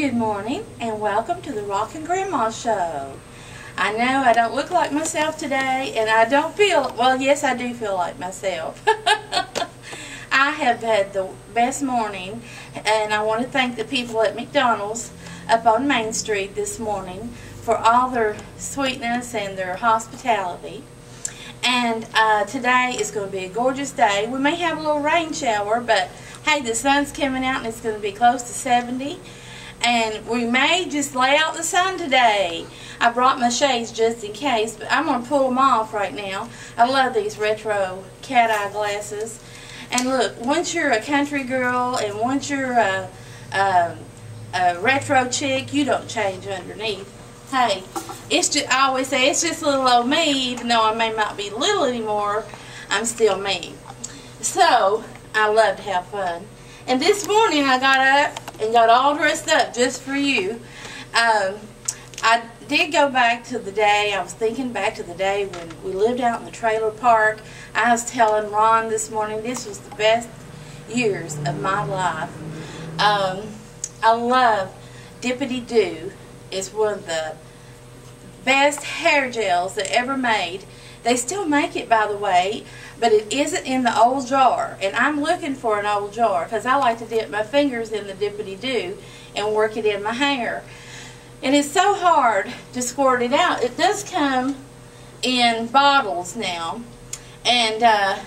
Good morning and welcome to the Rockin' Grandma Show. I know I don't look like myself today and I don't feel, well yes I do feel like myself. I have had the best morning and I want to thank the people at McDonald's up on Main Street this morning for all their sweetness and their hospitality. And uh, today is going to be a gorgeous day. We may have a little rain shower, but hey, the sun's coming out and it's going to be close to 70 and we may just lay out the sun today. I brought my shades just in case, but I'm going to pull them off right now. I love these retro cat eye glasses. And look, once you're a country girl and once you're a, a, a retro chick, you don't change underneath. Hey, it's just, I always say it's just a little old me, even though I may not be little anymore, I'm still me. So, I love to have fun. And this morning I got up and got all dressed up just for you. Um, I did go back to the day, I was thinking back to the day when we lived out in the trailer park. I was telling Ron this morning this was the best years of my life. Um, I love Dippity Doo. It's one of the best hair gels that ever made. They still make it, by the way, but it isn't in the old jar. And I'm looking for an old jar because I like to dip my fingers in the dippity doo and work it in my hair. And it's so hard to squirt it out. It does come in bottles now. And uh,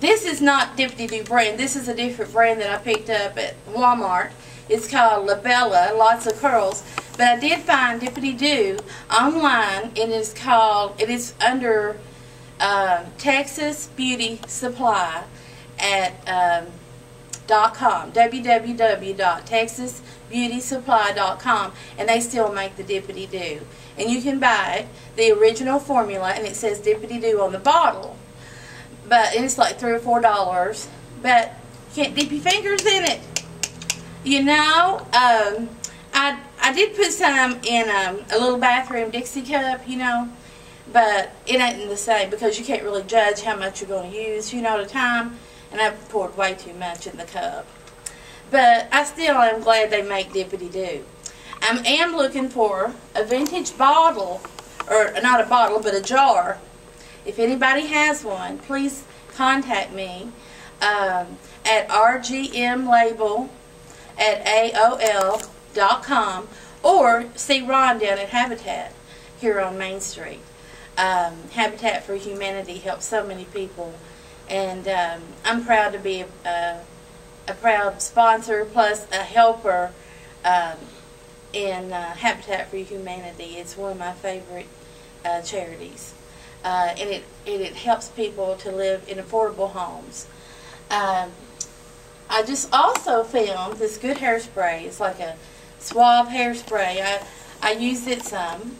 this is not Dippity Doo brand. This is a different brand that I picked up at Walmart. It's called La Bella, lots of curls. But I did find Dippity Doo online. It is called, it is under uh, Texas Beauty Supply at um, .com, www.texasbeautysupply.com, and they still make the Dippity Doo. And you can buy it, the original formula, and it says Dippity Doo on the bottle. But it's like three or four dollars. But you can't dip your fingers in it. You know, um, I I did put some in um, a little bathroom Dixie cup, you know, but it ain't the same because you can't really judge how much you're going to use, you know, at a time. And I poured way too much in the cup. But I still am glad they make Dippity Doo. I am looking for a vintage bottle, or not a bottle, but a jar. If anybody has one, please contact me um, at rgmlabel at AOL com or see Ron down at Habitat here on Main Street. Um, Habitat for Humanity helps so many people and um, I'm proud to be a, a, a, proud sponsor plus a helper um, in uh, Habitat for Humanity. It's one of my favorite uh, charities. Uh, and it, it, it, helps people to live in affordable homes. Um, I just also found this good hairspray. It's like a Suave hairspray. I, I used it some.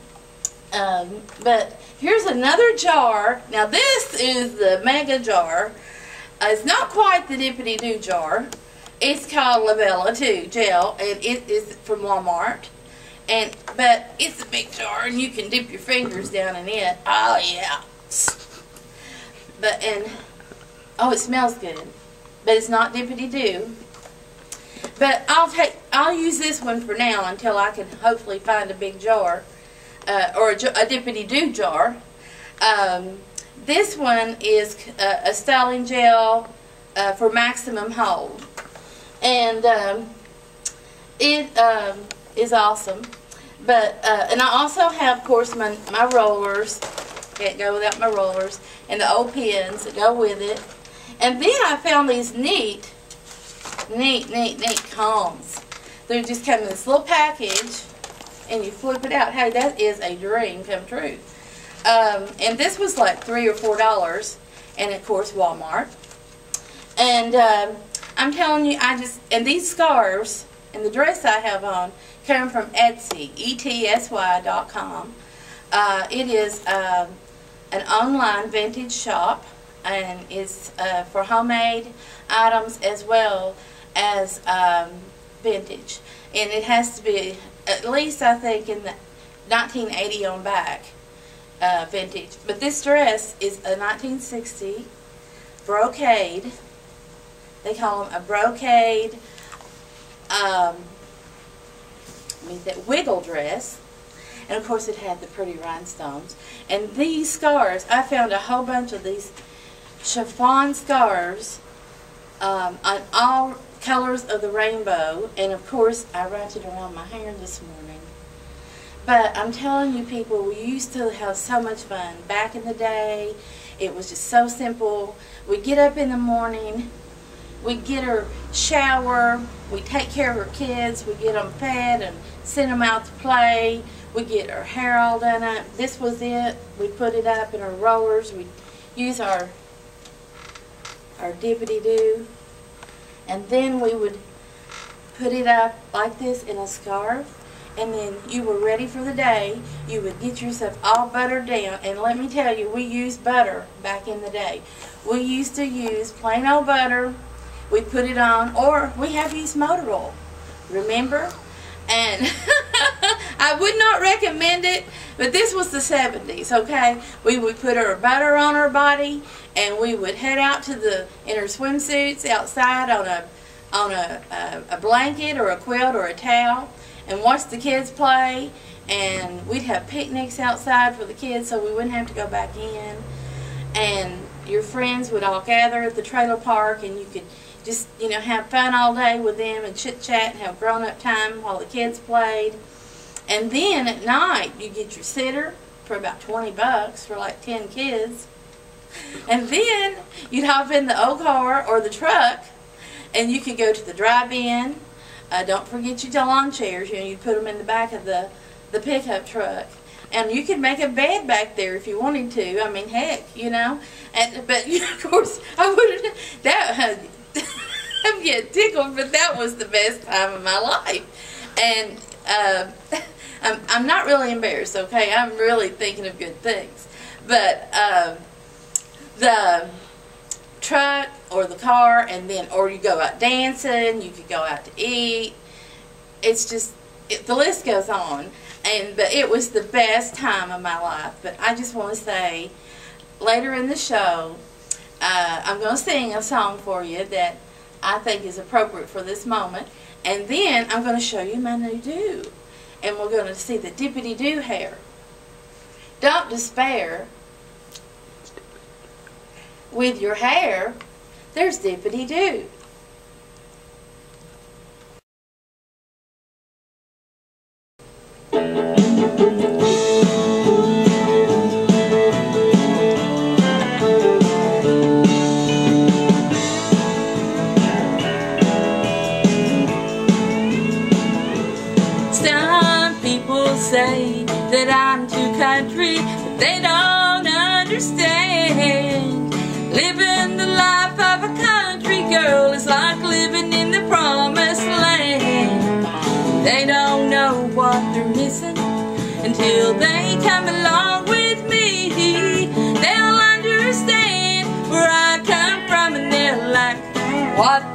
Um, but here's another jar. Now this is the mega jar. Uh, it's not quite the Dippity Doo jar. It's called La Bella too, gel, and it is from Walmart. And but it's a big jar, and you can dip your fingers down in it. Oh yeah. But and oh, it smells good, but it's not Dippity Doo. But I'll take, I'll use this one for now until I can hopefully find a big jar, uh, or a, a Dippity Doo jar. Um, this one is a styling gel uh, for maximum hold. And um, it um, is awesome. But, uh, and I also have, of course, my, my rollers. Can't go without my rollers. And the old pins that go with it. And then I found these neat neat, neat, neat combs. They just come in this little package, and you flip it out. Hey, that is a dream come true. Um, and this was like three or four dollars, and of course Walmart. And um, I'm telling you, I just and these scarves and the dress I have on come from Etsy, etsy.com. Uh, it is um, an online vintage shop, and it's uh, for homemade items as well as um, vintage. And it has to be at least, I think, in the 1980 on back uh, vintage. But this dress is a 1960 brocade. They call them a brocade um, that wiggle dress. And of course it had the pretty rhinestones. And these scarves, I found a whole bunch of these chiffon scarves um, on all colors of the rainbow. And of course I wrapped it around my hair this morning. But I'm telling you people, we used to have so much fun. Back in the day, it was just so simple. We'd get up in the morning, we'd get her shower, we'd take care of her kids, we'd get them fed and send them out to play. We'd get her hair all done up. This was it. We'd put it up in our rollers. We'd use our our dippity-doo. And then we would put it up like this in a scarf and then you were ready for the day, you would get yourself all buttered down. And let me tell you, we used butter back in the day. We used to use plain old butter. We put it on, or we have used motor oil. Remember? And I would not recommend it, but this was the 70s, okay? We would put our butter on our body, and we would head out to the in our swimsuits outside on a on a, a, a blanket or a quilt or a towel and watch the kids play and we'd have picnics outside for the kids so we wouldn't have to go back in and your friends would all gather at the trailer park and you could just you know have fun all day with them and chit chat and have grown up time while the kids played and then at night you get your sitter for about 20 bucks for like 10 kids and then you'd hop in the old car or the truck and you could go to the drive-in uh, don't forget your lawn chairs. You know, you'd put them in the back of the, the pickup truck. And you could make a bed back there if you wanted to. I mean, heck, you know. And But, of course, I would have... That... I'm getting tickled, but that was the best time of my life. And uh, I'm, I'm not really embarrassed, okay? I'm really thinking of good things. But uh, the truck or the car and then or you go out dancing you could go out to eat. It's just it, the list goes on. And but it was the best time of my life. But I just want to say later in the show uh, I'm going to sing a song for you that I think is appropriate for this moment. And then I'm going to show you my new do and we're going to see the dippity do hair. Don't despair with your hair, there's dippity what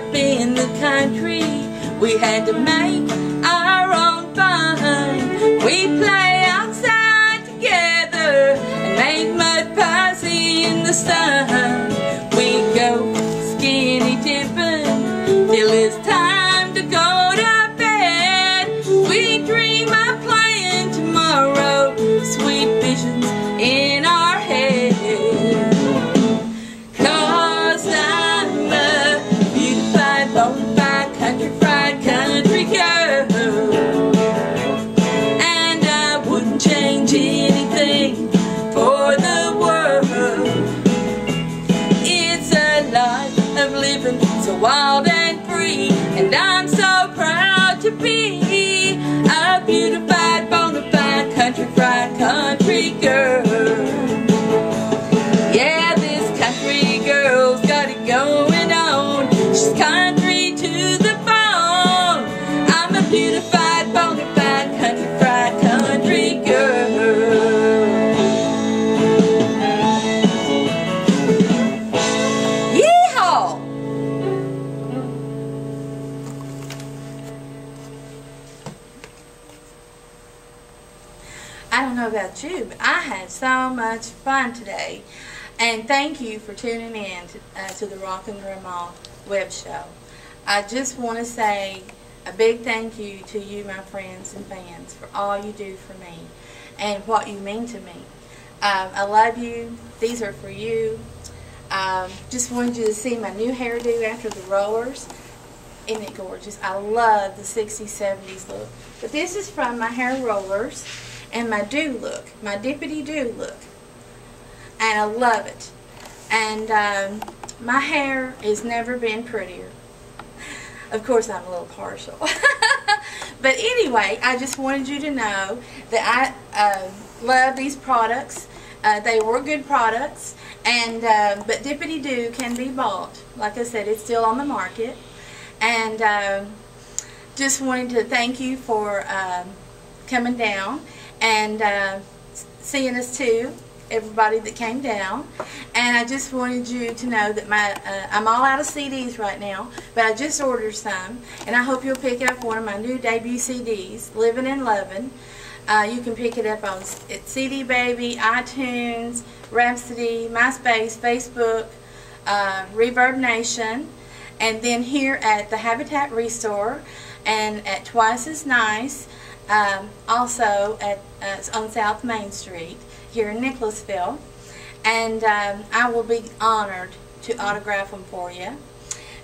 up in the country, we had to make our own fun. We play bona bona fide country fried country. I don't know about you, but I had so much fun today. And thank you for tuning in to, uh, to the Rockin' Grandma web show. I just want to say a big thank you to you, my friends and fans, for all you do for me and what you mean to me. Um, I love you. These are for you. Um, just wanted you to see my new hairdo after the rollers. Isn't it gorgeous? I love the 60s, 70s look. But this is from my hair rollers and my do look, my dippity do look. And I love it. And um, my hair has never been prettier. Of course, I'm a little partial. but anyway, I just wanted you to know that I uh, love these products. Uh, they were good products, and uh, but Dippity Doo can be bought. Like I said, it's still on the market. And um, just wanted to thank you for um, coming down and uh, seeing us too everybody that came down. And I just wanted you to know that my uh, I'm all out of CDs right now, but I just ordered some, and I hope you'll pick up one of my new debut CDs, Living and Loving. Uh, you can pick it up on CD Baby, iTunes, Rhapsody, MySpace, Facebook, uh, Reverb Nation, and then here at the Habitat Restore and at Twice as Nice, um, also at uh, on South Main Street here in Nicholasville. And um, I will be honored to autograph them for you.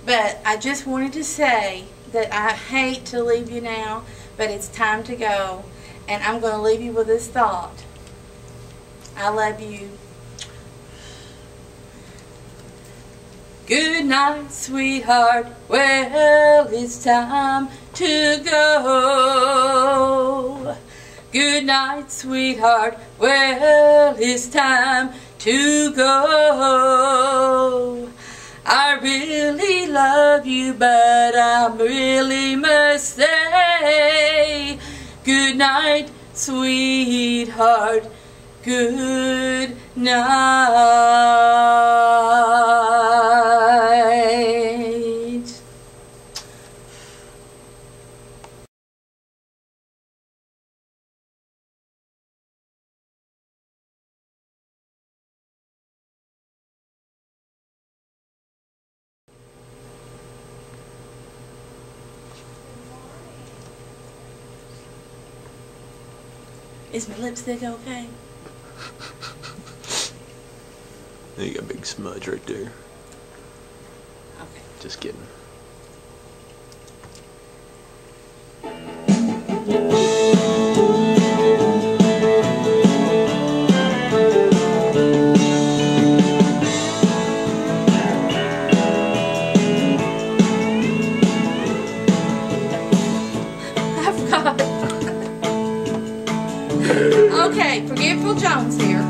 But I just wanted to say that I hate to leave you now, but it's time to go. And I'm going to leave you with this thought. I love you. Good night, sweetheart. Well, it's time to go. Good night, sweetheart. Well, it's time to go. I really love you, but I really must say good night, sweetheart. Good night. Is my lipstick okay? you got a big smudge right there. Okay. Just kidding. Okay, Forgetful Jones here.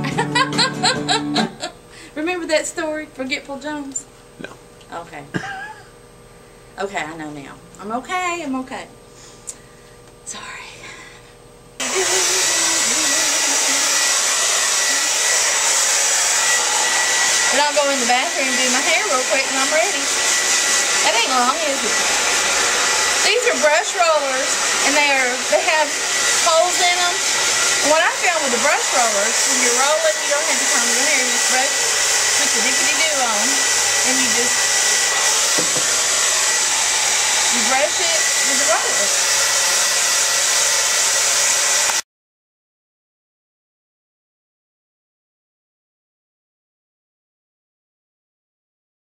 Remember that story, Forgetful Jones? No. Okay. Okay, I know now. I'm okay, I'm okay. Sorry. But I'll go in the bathroom and do my hair real quick and I'm ready. That ain't long, is it? These are brush rollers and they are they have holes in them what I found with the brush rollers, when you're rolling, you don't have to comb your hair. You just brush, put your dippity-doo on, and you just, you brush it with the roller.